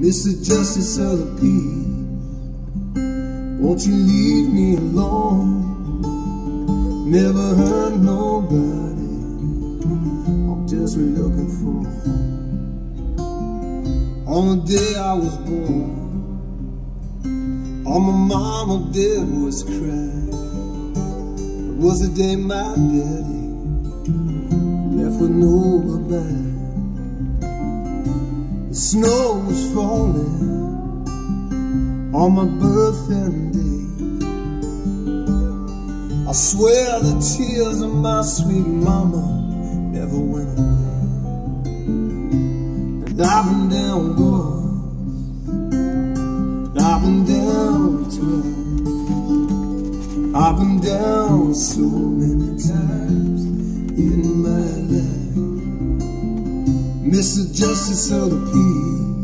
Mr. Justice of the Peace, won't you leave me alone? Never hurt nobody, I'm just looking for On the day I was born, all my mama did was cry. It was the day my daddy left with no. Snow was falling on my birthday day. I swear the tears of my sweet mama never went away. And I've been down once, I've been down twice, I've been down so many times in my. Mr. Justice of the Peace.